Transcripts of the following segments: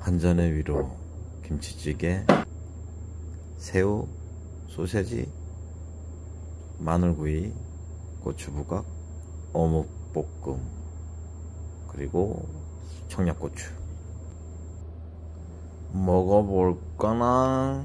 한전의 위로 김치찌개 새우 소세지 마늘구이 고추부각 어묵볶음 그리고 청양고추. 먹어볼까나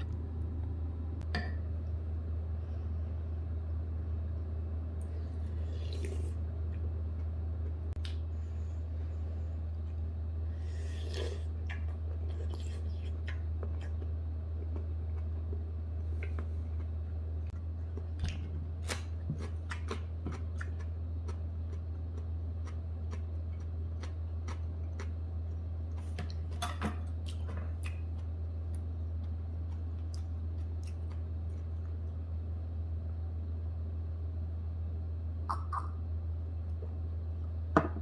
あっ。